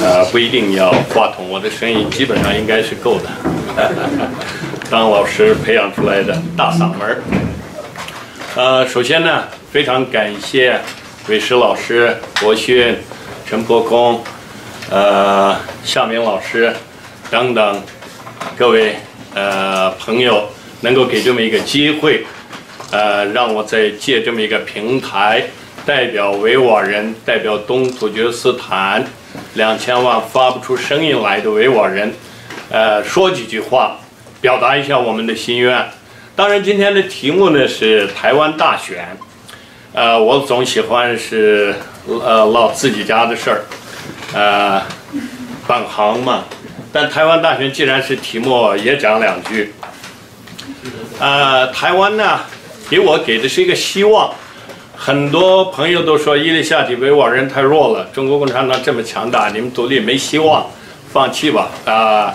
呃，不一定要话筒，我的声音基本上应该是够的。当老师培养出来的大嗓门儿。呃，首先呢，非常感谢韦石老师、国勋、陈伯公、呃夏明老师等等各位呃朋友，能够给这么一个机会，呃，让我再借这么一个平台，代表维吾尔人，代表东突厥斯坦两千万发不出声音来的维吾尔人，呃，说几句话，表达一下我们的心愿。当然，今天的题目呢是台湾大选，呃，我总喜欢是呃唠自己家的事儿，呃，本行嘛。但台湾大选既然是题目，也讲两句。呃，台湾呢，给我给的是一个希望。很多朋友都说伊犁下体维吾尔人太弱了，中国共产党这么强大，你们独立没希望，放弃吧啊！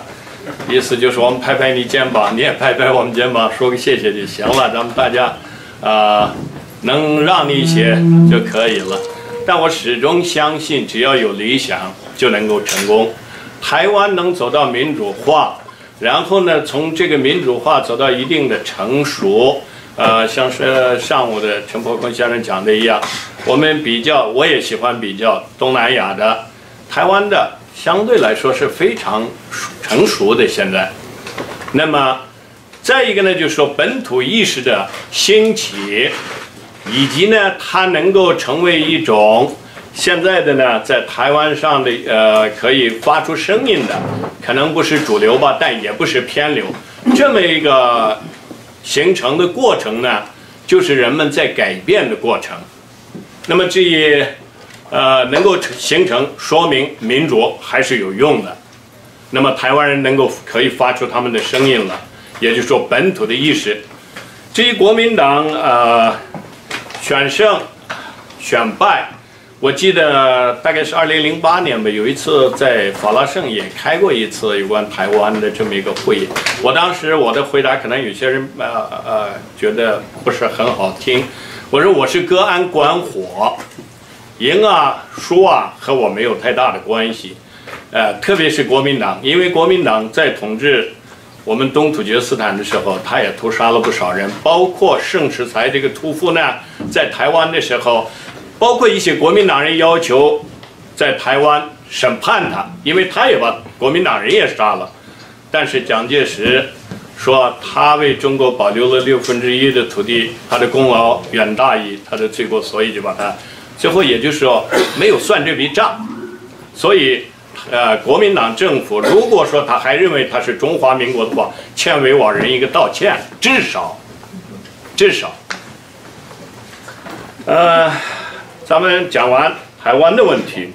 意思就是我们拍拍你肩膀，你也拍拍我们肩膀，说个谢谢就行了。咱们大家啊，能让你一些就可以了。但我始终相信，只要有理想，就能够成功。台湾能走到民主化，然后呢，从这个民主化走到一定的成熟，呃，像是上午的陈伯坤先生讲的一样，我们比较，我也喜欢比较东南亚的、台湾的，相对来说是非常成熟的。现在，那么再一个呢，就是说本土意识的兴起，以及呢，它能够成为一种。现在的呢，在台湾上的呃，可以发出声音的，可能不是主流吧，但也不是偏流。这么一个形成的过程呢，就是人们在改变的过程。那么这也呃能够形成，说明民主还是有用的。那么台湾人能够可以发出他们的声音了，也就是说本土的意识。至于国民党呃选胜选败。我记得大概是二零零八年吧，有一次在法拉盛也开过一次有关台湾的这么一个会议。我当时我的回答可能有些人呃呃觉得不是很好听。我说我是隔岸观火，赢啊输啊和我没有太大的关系。呃，特别是国民党，因为国民党在统治我们东突厥斯坦的时候，他也屠杀了不少人，包括盛世才这个屠夫呢，在台湾的时候。包括一些国民党人要求在台湾审判他，因为他也把国民党人也杀了。但是蒋介石说他为中国保留了六分之一的土地，他的功劳远大于他的罪过，所以就把他最后也就是说没有算这笔账。所以，呃，国民党政府如果说他还认为他是中华民国的话，欠维吾尔人一个道歉，至少，至少，呃。咱们讲完台湾的问题，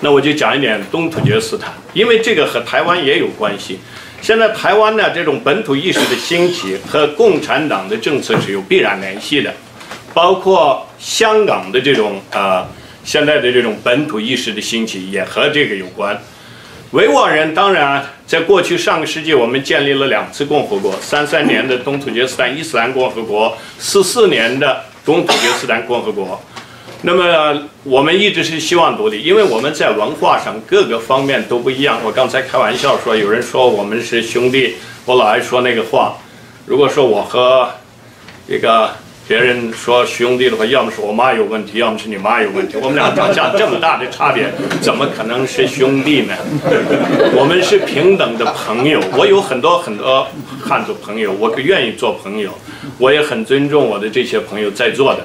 那我就讲一点东突厥斯坦，因为这个和台湾也有关系。现在台湾呢，这种本土意识的兴起和共产党的政策是有必然联系的，包括香港的这种呃现在的这种本土意识的兴起也和这个有关。维吾尔人当然在过去上个世纪，我们建立了两次共和国：三三年的东突厥斯坦伊斯兰共和国，四四年的东突厥斯坦共和国。那么我们一直是希望独立，因为我们在文化上各个方面都不一样。我刚才开玩笑说，有人说我们是兄弟，我老爱说那个话。如果说我和一个别人说兄弟的话，要么是我妈有问题，要么是你妈有问题。我们俩长相这么大的差别，怎么可能是兄弟呢？我们是平等的朋友。我有很多很多汉族朋友，我愿意做朋友，我也很尊重我的这些朋友在座的。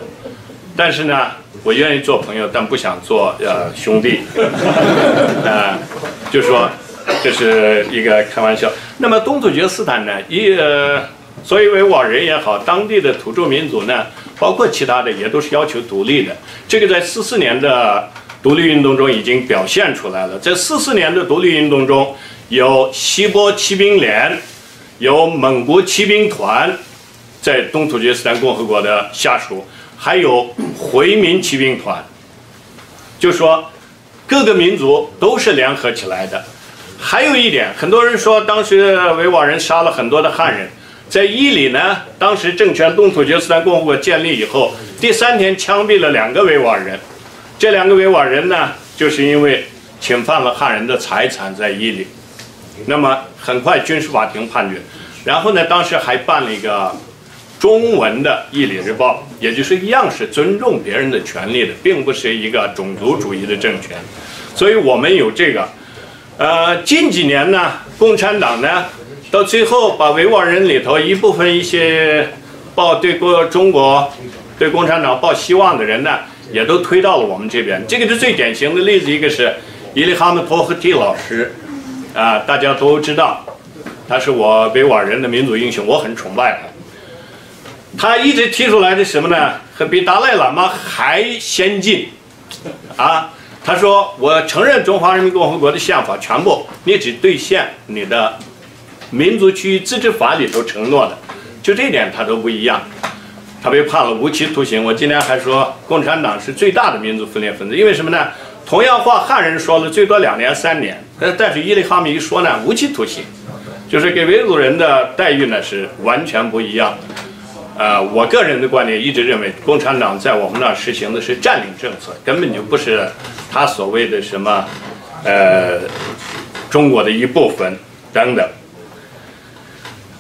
但是呢，我愿意做朋友，但不想做呃兄弟，呃，就说这是一个开玩笑。那么东突厥斯坦呢，一呃，所以维吾尔人也好，当地的土著民族呢，包括其他的也都是要求独立的。这个在四四年的独立运动中已经表现出来了。在四四年的独立运动中，有西波骑兵连，有蒙古骑兵团，在东突厥斯坦共和国的下属。还有回民骑兵团，就说各个民族都是联合起来的。还有一点，很多人说当时维吾尔人杀了很多的汉人，在伊犁呢，当时政权东突厥斯坦共和国建立以后，第三天枪毙了两个维吾尔人。这两个维吾尔人呢，就是因为侵犯了汉人的财产在伊犁。那么很快军事法庭判决，然后呢，当时还办了一个中文的《伊犁日报》，也就是一样是尊重别人的权利的，并不是一个种族主义的政权。所以我们有这个。呃，近几年呢，共产党呢，到最后把维吾尔人里头一部分一些抱对过中国、对共产党抱希望的人呢，也都推到了我们这边。这个是最典型的例子，一个是伊利哈木托赫蒂老师，啊，大家都知道，他是我维吾尔人的民族英雄，我很崇拜他。他一直提出来的什么呢？和比达赖喇嘛还先进，啊。他说：“我承认中华人民共和国的宪法全部，你只兑现你的民族区域自治法里头承诺的，就这点他都不一样。他被判了无期徒刑。我今天还说，共产党是最大的民族分裂分子，因为什么呢？同样话，汉人说了最多两年、三年，呃，但是伊利哈米一说呢，无期徒刑，就是给维族人的待遇呢是完全不一样的。”呃，我个人的观点一直认为，共产党在我们那儿实行的是占领政策，根本就不是他所谓的什么，呃，中国的一部分等等。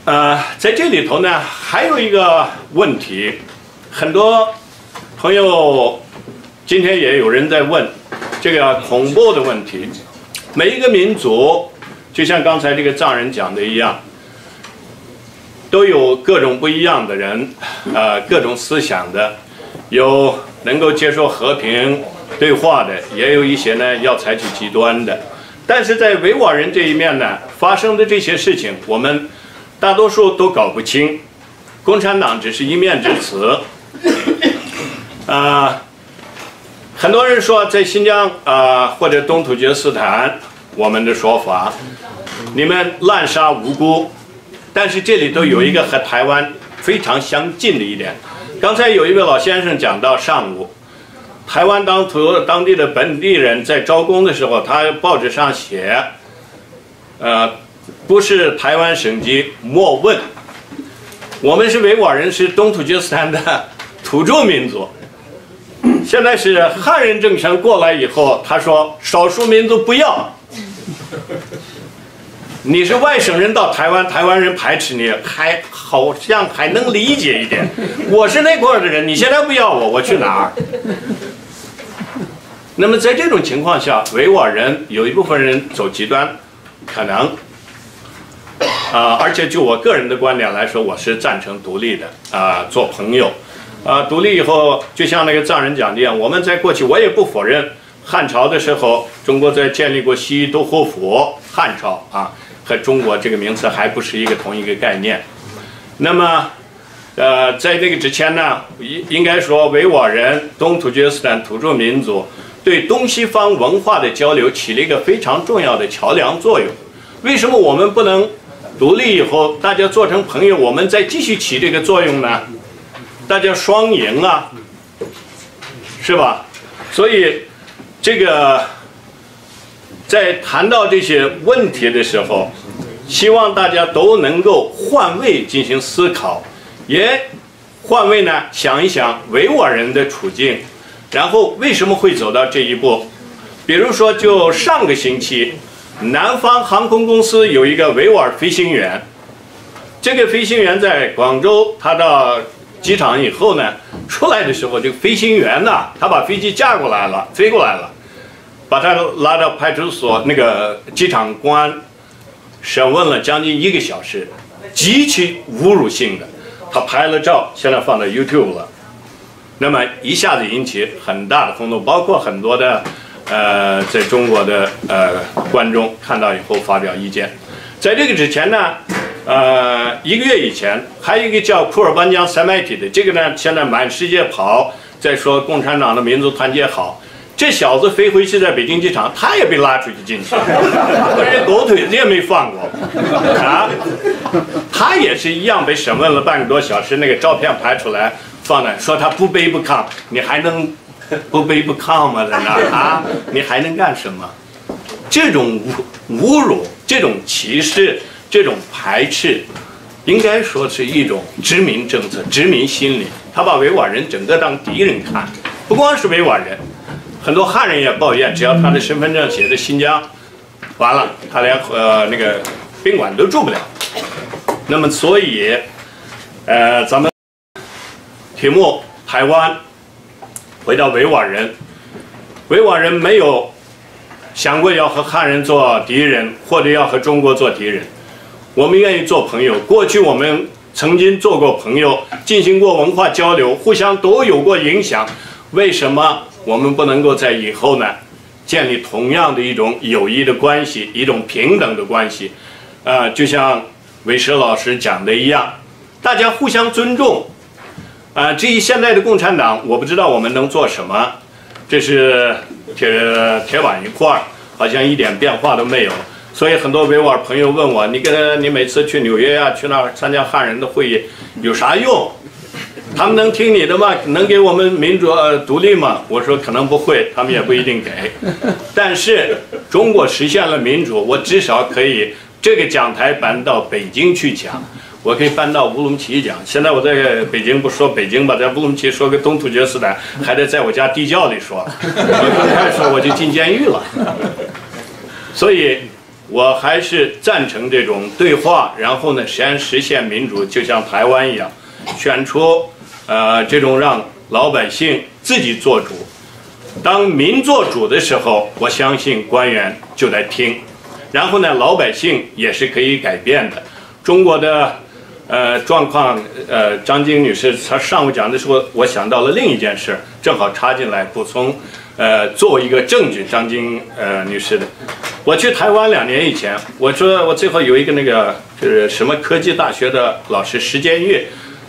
呃，在这里头呢，还有一个问题，很多朋友今天也有人在问这个恐怖的问题。每一个民族，就像刚才这个藏人讲的一样。都有各种不一样的人，呃，各种思想的，有能够接受和平对话的，也有一些呢要采取极端的。但是在维吾尔人这一面呢，发生的这些事情，我们大多数都搞不清。共产党只是一面之词。啊，很多人说在新疆啊或者东突厥斯坦，我们的说法，你们滥杀无辜。但是这里头有一个和台湾非常相近的一点，刚才有一位老先生讲到上午，台湾当土当地的本地人在招工的时候，他报纸上写，呃，不是台湾省籍莫问，我们是维吾尔人，是东土厥斯坦的土著民族，现在是汉人政权过来以后，他说少数民族不要。你是外省人到台湾，台湾人排斥你，还好像还能理解一点。我是那块儿的人，你现在不要我，我去哪儿？那么在这种情况下，维吾尔人有一部分人走极端，可能啊，而且就我个人的观点来说，我是赞成独立的啊，做朋友啊，独立以后，就像那个藏人讲的一样，我们在过去，我也不否认汉朝的时候，中国在建立过西都护府，汉朝啊。和中国这个名词还不是一个同一个概念。那么，呃，在这个之前呢，应应该说维吾尔人、东突厥斯坦土著民族对东西方文化的交流起了一个非常重要的桥梁作用。为什么我们不能独立以后大家做成朋友，我们再继续起这个作用呢？大家双赢啊，是吧？所以这个。在谈到这些问题的时候，希望大家都能够换位进行思考，也换位呢想一想维吾尔人的处境，然后为什么会走到这一步？比如说，就上个星期，南方航空公司有一个维吾尔飞行员，这个飞行员在广州，他到机场以后呢，出来的时候，这个飞行员呢，他把飞机架过来了，飞过来了。把他拉到派出所，那个机场公安审问了将近一个小时，极其侮辱性的，他拍了照，现在放到 YouTube 了。那么一下子引起很大的轰动，包括很多的呃，在中国的呃观众看到以后发表意见。在这个之前呢，呃，一个月以前，还有一个叫库尔班江塞麦提的，这个呢，现在满世界跑，在说共产党的民族团结好。这小子飞回去，在北京机场，他也被拉出去进去，人狗腿子也没放过啊！他也是一样被审问了半个多小时，那个照片拍出来放那，说他不卑不亢，你还能不卑不亢吗？在那啊，你还能干什么？这种侮侮辱，这种歧视，这种排斥，应该说是一种殖民政策、殖民心理。他把维吾尔人整个当敌人看，不光是维吾尔人。很多汉人也抱怨，只要他的身份证写着新疆，完了他连呃那个宾馆都住不了。那么所以，呃，咱们题目台湾回到维吾尔人，维吾尔人没有想过要和汉人做敌人，或者要和中国做敌人。我们愿意做朋友。过去我们曾经做过朋友，进行过文化交流，互相都有过影响。为什么我们不能够在以后呢，建立同样的一种友谊的关系，一种平等的关系？啊，就像韦舍老师讲的一样，大家互相尊重。啊，至于现在的共产党，我不知道我们能做什么。这是铁铁板一块儿，好像一点变化都没有。所以很多维吾尔朋友问我：“你跟你每次去纽约呀，去那儿参加汉人的会议有啥用？他们能听你的吗？能给我们民主呃独立吗？”我说：“可能不会，他们也不一定给。但是中国实现了民主，我至少可以这个讲台搬到北京去讲，我可以搬到乌鲁木齐讲。现在我在北京不说北京吧，在乌鲁木齐说个东突厥斯坦，还得在我家地窖里说。我刚开始我就进监狱了，所以。”我还是赞成这种对话，然后呢，先实现民主，就像台湾一样，选出呃这种让老百姓自己做主。当民做主的时候，我相信官员就来听，然后呢，老百姓也是可以改变的。中国的呃状况，呃，张晶女士她上午讲的时候，我想到了另一件事，正好插进来补充。呃，作为一个证据，张晶呃女士的，我去台湾两年以前，我说我最后有一个那个就是什么科技大学的老师石建玉，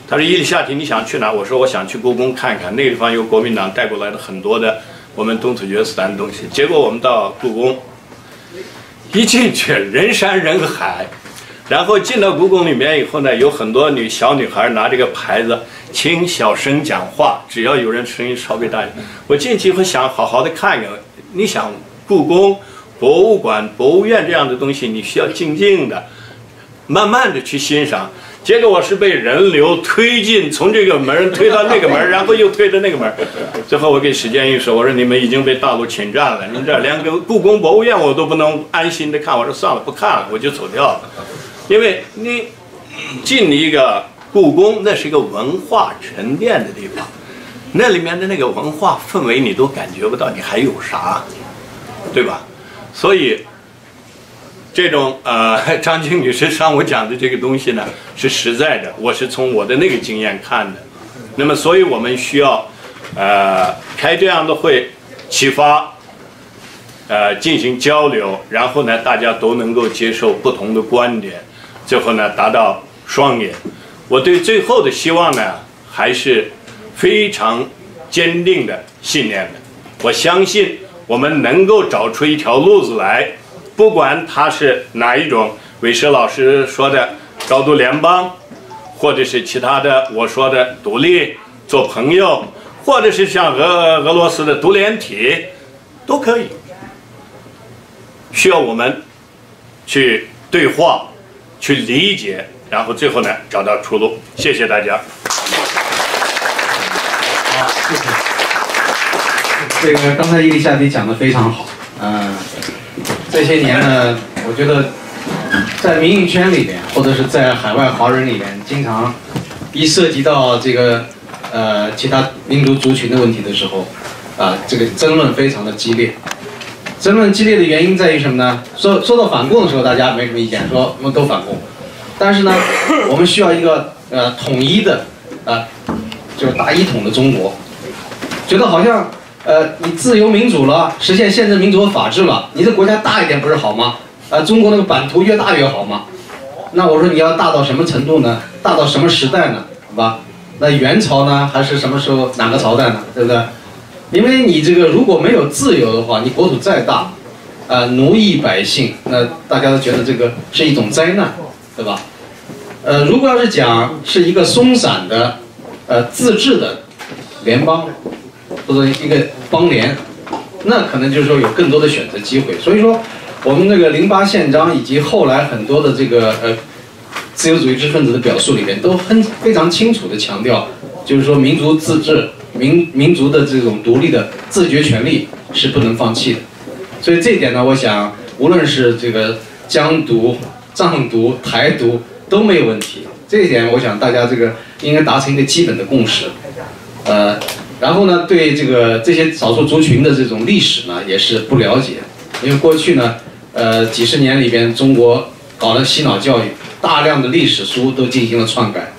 他说伊丽夏提你想去哪？我说我想去故宫看一看，那个地方有国民党带过来的很多的我们东土厥斯坦的东西。结果我们到故宫，一进去人山人海，然后进到故宫里面以后呢，有很多女小女孩拿这个牌子。请小声讲话，只要有人声音稍微大一点。我进去会想好好的看一看。你想故宫、博物馆、博物院这样的东西，你需要静静的、慢慢的去欣赏。结果我是被人流推进，从这个门推到那个门，然后又推到那个门。最后我给史建一说：“我说你们已经被大陆侵占了，你这连个故宫博物院我都不能安心的看。”我说算了，不看了，我就走掉了。因为你进一个。故宫那是一个文化沉淀的地方，那里面的那个文化氛围你都感觉不到，你还有啥，对吧？所以，这种呃，张晶女士上午讲的这个东西呢，是实在的，我是从我的那个经验看的。那么，所以我们需要呃开这样的会，启发，呃进行交流，然后呢，大家都能够接受不同的观点，最后呢，达到双赢。我对最后的希望呢，还是非常坚定的信念的。我相信我们能够找出一条路子来，不管它是哪一种，韦舍老师说的高度联邦，或者是其他的我说的独立做朋友，或者是像俄俄罗斯的独联体，都可以。需要我们去对话，去理解。然后最后呢，找到出路。谢谢大家。好，谢谢。这个刚才伊丽莎迪讲的非常好。这些年呢，我觉得在民营圈里边，或者是在海外华人里边，经常一涉及到这个呃其他民族族群的问题的时候，啊，这个争论非常的激烈。争论激烈的原因在于什么呢？说说到反共的时候，大家没什么意见，说我们都反共。但是呢，我们需要一个呃统一的，呃，就是大一统的中国。觉得好像呃你自由民主了，实现宪政民主和法治了，你的国家大一点不是好吗？啊，中国那个版图越大越好吗？那我说你要大到什么程度呢？大到什么时代呢？好吧？那元朝呢？还是什么时候哪个朝代呢？对不对？因为你这个如果没有自由的话，你国土再大，呃，奴役百姓，那大家都觉得这个是一种灾难。对吧？呃，如果要是讲是一个松散的，呃，自治的联邦或者一个邦联，那可能就是说有更多的选择机会。所以说，我们那个零八宪章以及后来很多的这个呃自由主义知识分子的表述里面，都很非常清楚的强调，就是说民族自治民民族的这种独立的自觉权利是不能放弃的。所以这一点呢，我想无论是这个疆独、藏独、台独都没有问题。这一点，我想大家这个应该达成一个基本的共识。呃，然后呢，对这个这些少数族群的这种历史呢，也是不了解，因为过去呢，呃，几十年里边中国搞了洗脑教育，大量的历史书都进行了篡改。